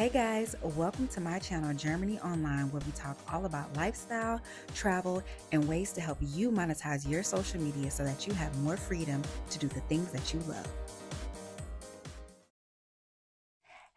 Hey guys, welcome to my channel Jermany Online, where we talk all about lifestyle, travel, and ways to help you monetize your social media so that you have more freedom to do the things that you love.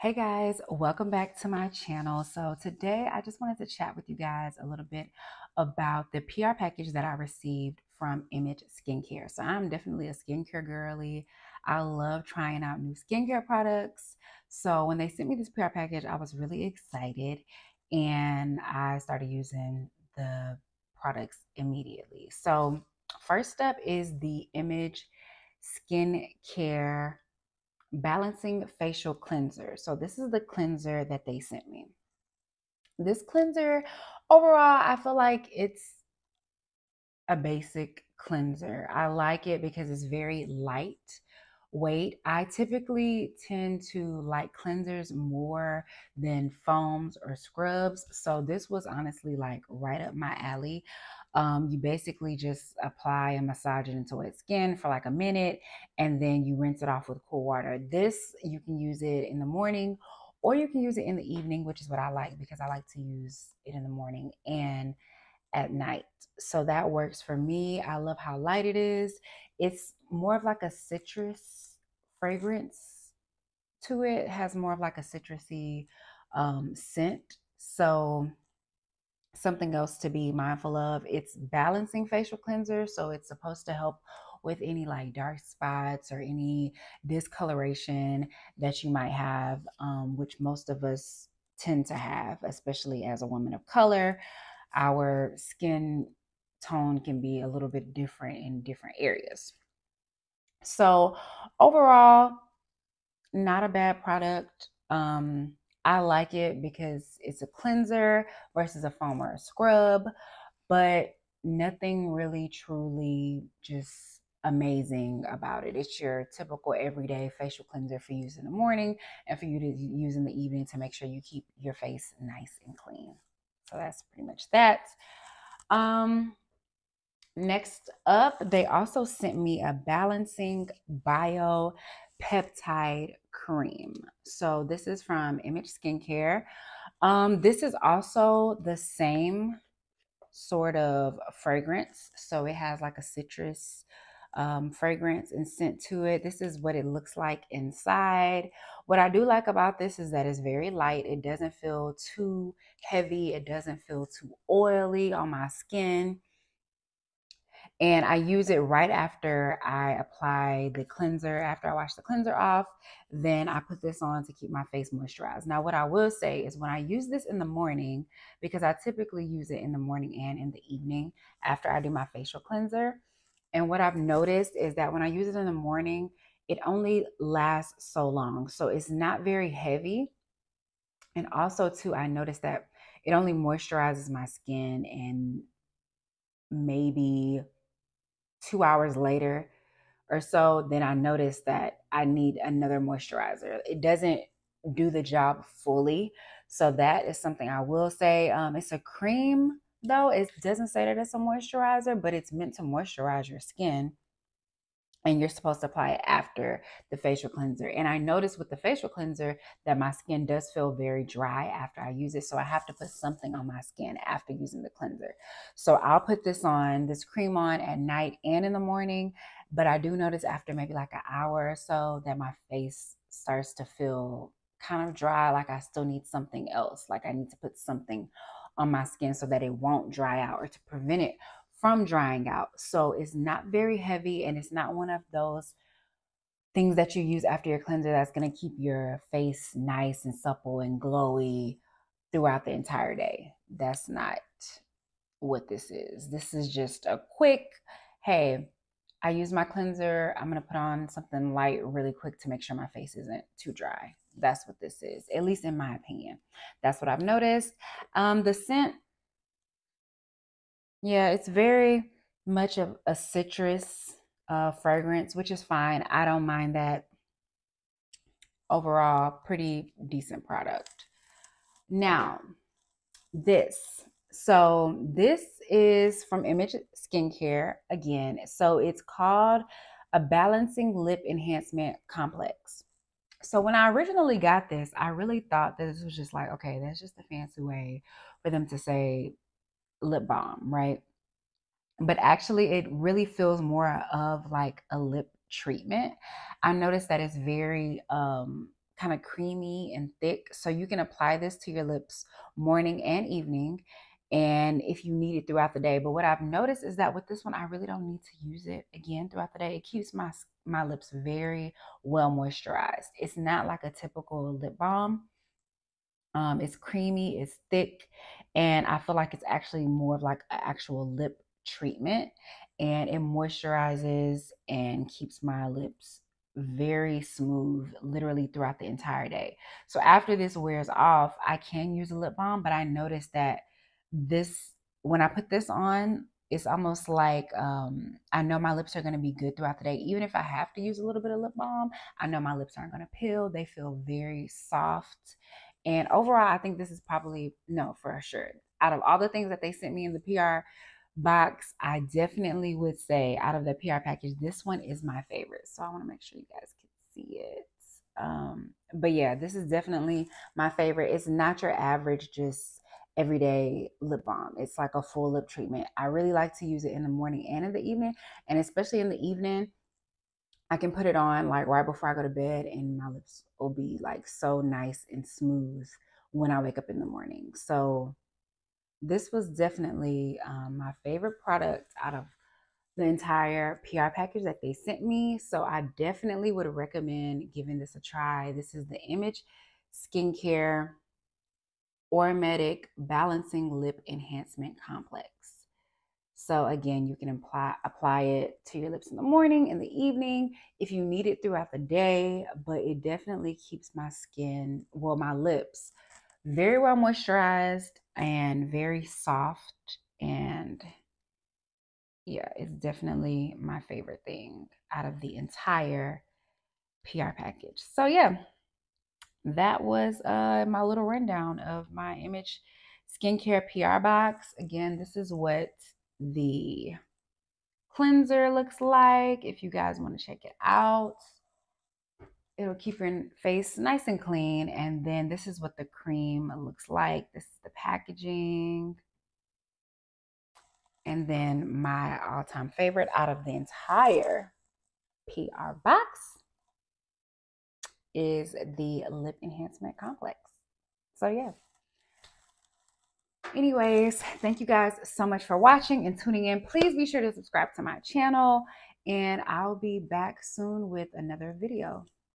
Hey guys, welcome back to my channel. So, today I just wanted to chat with you guys a little bit about the PR package that I received from Image Skincare. So, I'm definitely a skincare girly. I love trying out new skincare products. So when they sent me this PR package, I was really excited and I started using the products immediately. So first up is the Image Skin Care Balancing Facial Cleanser. So this is the cleanser that they sent me. This cleanser, overall, I feel like it's a basic cleanser. I like it because it's very light weight. I typically tend to like cleansers more than foams or scrubs. So this was honestly like right up my alley. Um, you basically just apply and massage it into wet skin for like a minute and then you rinse it off with cool water. This, you can use it in the morning or you can use it in the evening, which is what I like because I like to use it in the morning and at night. So that works for me. I love how light it is. It's more of like a citrus fragrance to it. it has more of like a citrusy um, scent. So something else to be mindful of. It's balancing facial cleanser, so it's supposed to help with any like dark spots or any discoloration that you might have, um, which most of us tend to have, especially as a woman of color. Our skin tone can be a little bit different in different areas. So overall, not a bad product. Um, I like it because it's a cleanser versus a foam or a scrub, but nothing really truly just amazing about it. It's your typical everyday facial cleanser for use in the morning and for you to use in the evening to make sure you keep your face nice and clean. So that's pretty much that. Um, Next up, they also sent me a balancing bio peptide cream. So this is from Image Skincare. Um, this is also the same sort of fragrance. So it has like a citrus um, fragrance and scent to it. This is what it looks like inside. What I do like about this is that it's very light. It doesn't feel too heavy. It doesn't feel too oily on my skin and I use it right after I apply the cleanser. After I wash the cleanser off, then I put this on to keep my face moisturized. Now, what I will say is when I use this in the morning, because I typically use it in the morning and in the evening after I do my facial cleanser. And what I've noticed is that when I use it in the morning, it only lasts so long. So it's not very heavy. And also, too, I noticed that it only moisturizes my skin and maybe two hours later or so, then I notice that I need another moisturizer. It doesn't do the job fully. So that is something I will say. Um, it's a cream though. It doesn't say that it's a moisturizer, but it's meant to moisturize your skin and you're supposed to apply it after the facial cleanser. And I noticed with the facial cleanser that my skin does feel very dry after I use it. So I have to put something on my skin after using the cleanser. So I'll put this on, this cream on at night and in the morning. But I do notice after maybe like an hour or so that my face starts to feel kind of dry, like I still need something else. Like I need to put something on my skin so that it won't dry out or to prevent it from drying out. So it's not very heavy and it's not one of those things that you use after your cleanser that's going to keep your face nice and supple and glowy throughout the entire day. That's not what this is. This is just a quick, hey, I use my cleanser. I'm going to put on something light really quick to make sure my face isn't too dry. That's what this is, at least in my opinion. That's what I've noticed. Um, the scent yeah, it's very much of a citrus uh, fragrance, which is fine. I don't mind that. Overall, pretty decent product. Now, this. So, this is from Image Skincare again. So, it's called a Balancing Lip Enhancement Complex. So when I originally got this, I really thought that this was just like, okay, that's just a fancy way for them to say lip balm, right? But actually, it really feels more of like a lip treatment. I noticed that it's very um, kind of creamy and thick. So you can apply this to your lips morning and evening and if you need it throughout the day. But what I've noticed is that with this one, I really don't need to use it again throughout the day. It keeps my my lips very well moisturized. It's not like a typical lip balm. Um, it's creamy, it's thick, and I feel like it's actually more of like an actual lip treatment. And it moisturizes and keeps my lips very smooth literally throughout the entire day. So after this wears off, I can use a lip balm, but I noticed that this when I put this on, it's almost like um, I know my lips are going to be good throughout the day. Even if I have to use a little bit of lip balm, I know my lips aren't going to peel. They feel very soft. And overall, I think this is probably, no, for sure. Out of all the things that they sent me in the PR box, I definitely would say out of the PR package, this one is my favorite. So I want to make sure you guys can see it. Um, but yeah, this is definitely my favorite. It's not your average, just everyday lip balm. It's like a full lip treatment. I really like to use it in the morning and in the evening. And especially in the evening, I can put it on like right before I go to bed, and my lips will be like so nice and smooth when I wake up in the morning. So, this was definitely um, my favorite product out of the entire PR package that they sent me. So, I definitely would recommend giving this a try. This is the Image Skincare Ormedic Balancing Lip Enhancement Complex. So again, you can apply apply it to your lips in the morning, in the evening, if you need it throughout the day, but it definitely keeps my skin, well, my lips very well moisturized and very soft and yeah, it's definitely my favorite thing out of the entire PR package. So yeah, that was uh, my little rundown of my image skincare PR box. Again, this is what the cleanser looks like. If you guys want to check it out, it'll keep your face nice and clean. And then this is what the cream looks like. This is the packaging. And then my all time favorite out of the entire PR box is the lip enhancement complex. So, yeah. Anyways, thank you guys so much for watching and tuning in. Please be sure to subscribe to my channel, and I'll be back soon with another video.